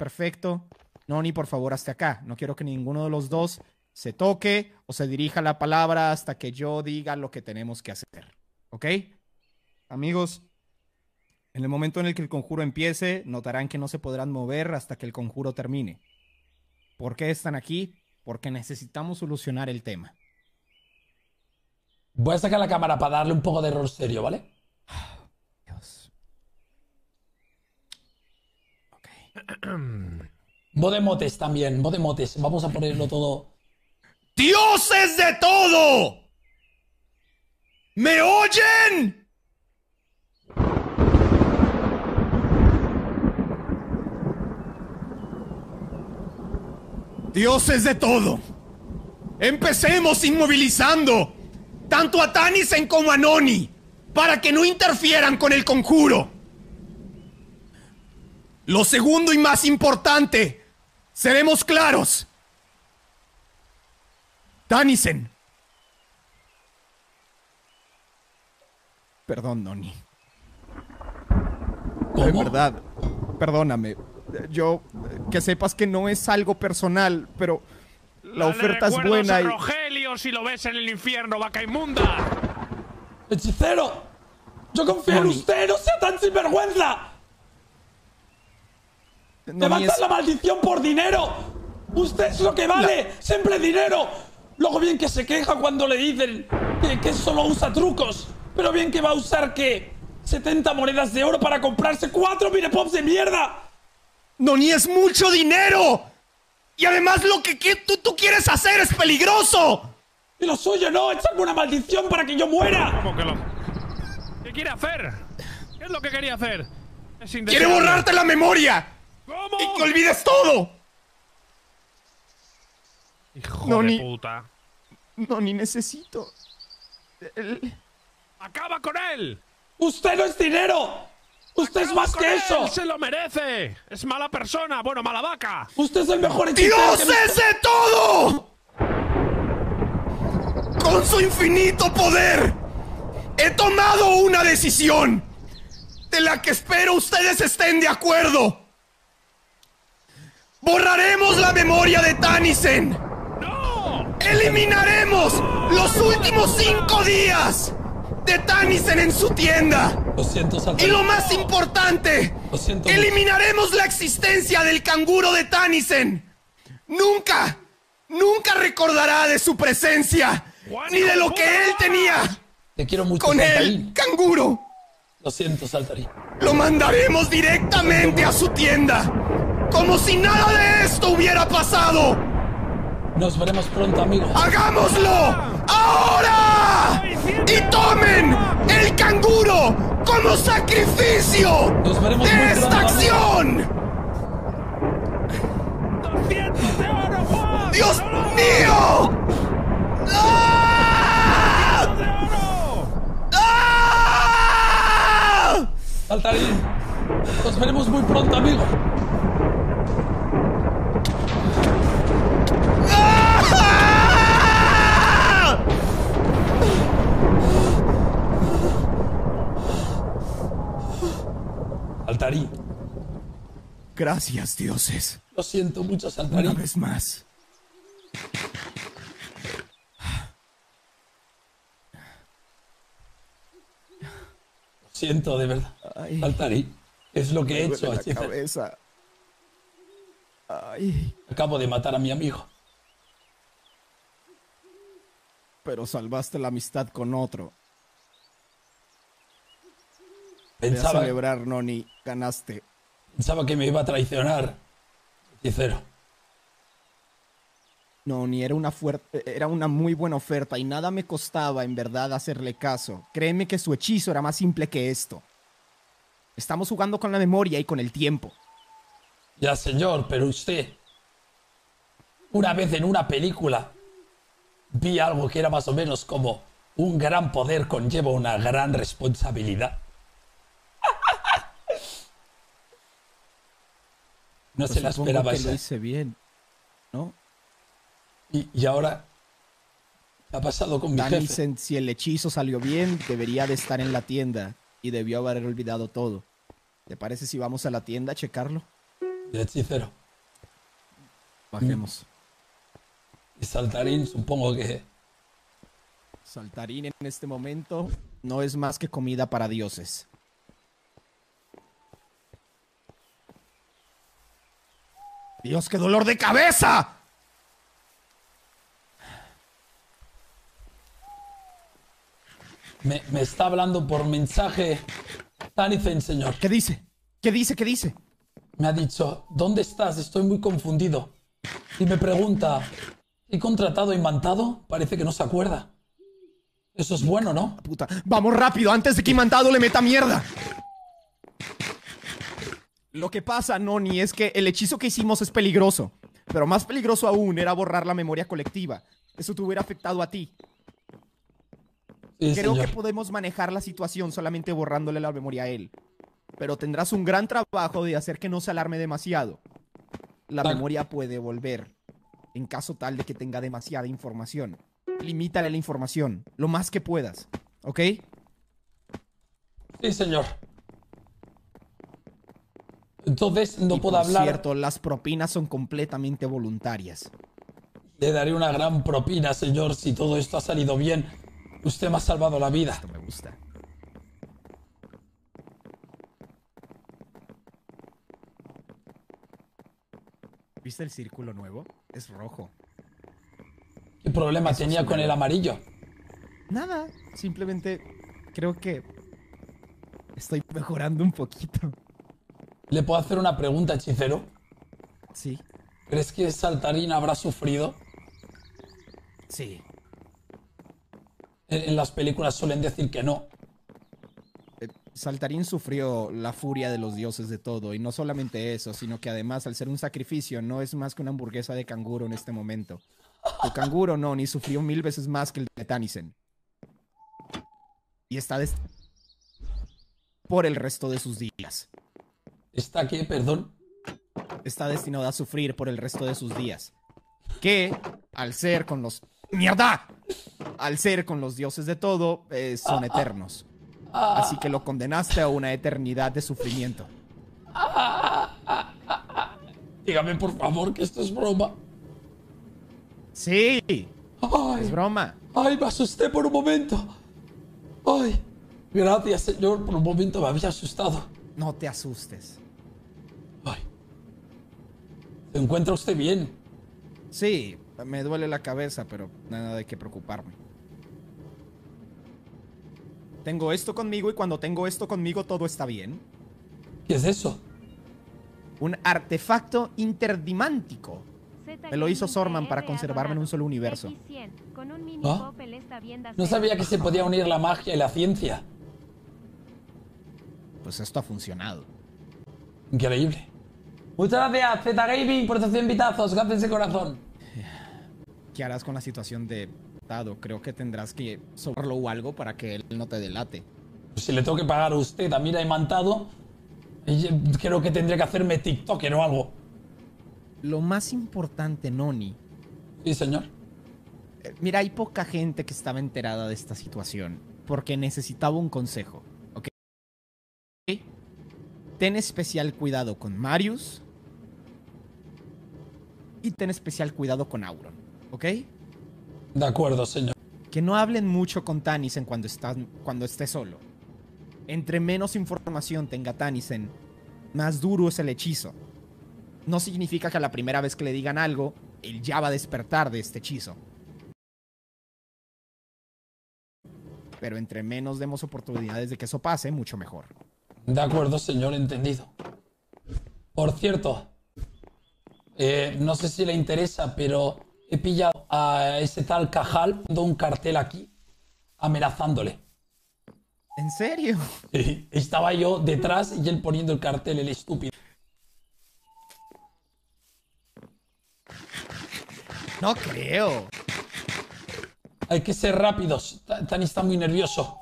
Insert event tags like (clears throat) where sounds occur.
perfecto. Noni, por favor, hasta acá. No quiero que ninguno de los dos se toque o se dirija la palabra hasta que yo diga lo que tenemos que hacer. ¿Ok? Amigos, en el momento en el que el conjuro empiece, notarán que no se podrán mover hasta que el conjuro termine. ¿Por qué están aquí? Porque necesitamos solucionar el tema. Voy a sacar la cámara para darle un poco de error serio, ¿vale? Dios. (clears throat) Ok. Modemotes también, modemotes. Vamos a ponerlo todo. ¡Dioses de todo! ¿Me oyen? Dioses de todo. Empecemos inmovilizando tanto a Tanisen como a Noni para que no interfieran con el conjuro. Lo segundo y más importante, seremos claros. Tanisen. Perdón, Noni. De ¿Cómo? verdad, perdóname. Yo, que sepas que no es algo personal, pero la Dale oferta es buena a y... Rogelio si lo ves en el infierno, vaca inmunda. ¡Hechicero! ¡Yo confío en usted! ¡No sea tan sinvergüenza! Noni ¡Levantad es- la maldición por dinero! ¡Usted es lo que vale! ¡Siempre dinero! Luego bien que se queja cuando le dicen que, que solo usa trucos. Pero bien que va a usar que 70 monedas de oro para comprarse cuatro mirepops de mierda. Noni es mucho dinero. Y además lo que, que tú, tú quieres hacer es peligroso. Y lo suyo no, echarme una maldición para que yo muera. ¿Cómo que lo.? ¿Qué quiere hacer? ¿Qué es lo que quería hacer? Es Quiere borrarte la memoria. ¿Cómo? Y que olvides todo. Hijo de puta. Noni, necesito... el- ¡Acaba con él! Usted no es dinero. Usted es ¡Acaba más que él! eso. ¡Se lo merece! ¡Es mala persona! Bueno, mala vaca. Usted es el mejor hechicero que he visto. ¡Dioses de todo! Con su infinito poder, he tomado una decisión de la que espero ustedes estén de acuerdo. Borraremos la memoria de Tanisen. ¡No! Eliminaremos los últimos cinco días de Tanisen en su tienda. Lo siento, Y lo más importante, Lo siento eliminaremos la existencia del canguro de Tanisen. Nunca, nunca recordará de su presencia, ni de lo que él tenía Te quiero mucho, con Saltarín. el canguro. Lo siento, Saltarín. Lo mandaremos directamente a su tienda, como si nada de esto hubiera pasado. Nos veremos pronto, amigos. ¡Hagámoslo! ¡Ahora! ¡Y tomen el canguro como sacrificio Nos veremos de esta pronto, acción! ¡200 de oro, Juan! ¡Dios ¡No lo- mío! ¡Ah! ¡Ah! Saltarín. Nos veremos muy pronto, amigo. Gracias, dioses. Lo siento mucho, Una Saltarín. vez más. Lo siento, de verdad. Ay. Es lo que he hecho, la cabeza. Ay, Acabo de matar a mi amigo. pero salvaste la amistad con otro. Ve a Pensaba, celebrar, Noni. Ganaste. pensaba que me iba a traicionar. Hechicero. No, ni era una fuerte, era una muy buena oferta y nada me costaba en verdad hacerle caso. Créeme que su hechizo era más simple que esto. Estamos jugando con la memoria y con el tiempo. Ya, señor, pero usted. Una vez en una película vi algo que era más o menos como un gran poder conlleva una gran responsabilidad. No se la Pues esperaba que esa. lo hice bien, ¿no? Y, y ahora ¿qué ha pasado con mi jefe. Danisen, si el hechizo salió bien, debería de estar en la tienda y debió haber olvidado todo. ¿Te parece si vamos a la tienda a checarlo? Y hechicero. Bajemos. Y saltarín, supongo que. Saltarín en este momento no es más que comida para dioses. Dios, qué dolor de cabeza. Me, me está hablando por mensaje Tanisen, señor. ¿Qué dice? ¿Qué dice? ¿Qué dice? Me ha dicho, ¿dónde estás? Estoy muy confundido. Y me pregunta, ¿he contratado y mantado? Parece que no se acuerda. Eso es bueno, ¿no? Puta. Vamos rápido, antes de que Imantado le meta mierda. Lo que pasa, Noni, es que el hechizo que hicimos es peligroso. Pero más peligroso aún era borrar la memoria colectiva. Eso te hubiera afectado a ti. Sí, Creo señor. que podemos manejar la situación solamente borrándole la memoria a él. Pero tendrás un gran trabajo de hacer que no se alarme demasiado. La Tal- memoria puede volver en caso tal de que tenga demasiada información. Limítale la información lo más que puedas, ¿ok? Sí, señor. Entonces no Y puedo por hablar. cierto, las propinas son completamente voluntarias. Le daré una gran propina, señor, si todo esto ha salido bien. Usted me ha salvado la vida. Esto me gusta. ¿Viste el círculo nuevo? Es rojo. ¿Qué problema Eso tenía con el amarillo? Nada, simplemente creo que estoy mejorando un poquito. ¿Le puedo hacer una pregunta, hechicero? Sí, ¿Crees que Saltarín habrá sufrido? sí. En, en las películas suelen decir que no. Eh, Saltarín sufrió la furia de los dioses de todo, y no solamente eso, sino que además al ser un sacrificio no es más que una hamburguesa de canguro en este momento. Tu canguro no, ni sufrió mil veces más que el de Tanisen. Y está des- por el resto de sus días. ¿Está qué? Perdón. Está destinado a sufrir por el resto de sus días. Que, al ser con los... ¡Mierda! Al ser con los dioses de todo, eh, son eternos. Así que lo condenaste a una eternidad de sufrimiento. Dígame, por favor, que esto es broma. Sí, es ¡Ay! broma. ¡Ay, me asusté por un momento! ¡Ay! Gracias, señor. Por un momento me había asustado. No te asustes. ¡Ay! ¿Se encuentra usted bien? Sí, me duele la cabeza, pero nada de qué preocuparme. Tengo esto conmigo y cuando tengo esto conmigo todo está bien. ¿Qué es eso? Un artefacto interdimántico. Me lo hizo Sorman para conservarme en un solo universo. ¿Ah? No sabía que se podía unir la magia y la ciencia. Pues esto ha funcionado. Increíble. Muchas gracias, Z Gaming, por estos 100 vitazos. De corazón. ¿Qué harás con la situación de Dado? Creo que tendrás que sobrarlo o algo para que él no te delate. Pues si le tengo que pagar a usted a Mira Imantado, creo que tendría que hacerme TikToker o algo. Lo más importante, Noni. Sí, señor. eh, Mira, hay poca gente que estaba enterada de esta situación porque necesitaba un consejo. Ten especial cuidado con Marius y ten especial cuidado con Auron, ¿ok? De acuerdo, señor. Que no hablen mucho con Tanisen cuando, está, cuando esté solo. Entre menos información tenga Tanisen, más duro es el hechizo. No significa que a la primera vez que le digan algo, él ya va a despertar de este hechizo. Pero entre menos demos oportunidades de que eso pase, mucho mejor. De acuerdo, señor, entendido. Por cierto, eh, no sé si le interesa, pero he pillado a ese tal Cajal poniendo un cartel aquí, amenazándole. ¿En serio? (laughs) Estaba yo detrás y él poniendo el cartel, el estúpido. No creo. Hay que ser rápidos. Ta- Tani está muy nervioso.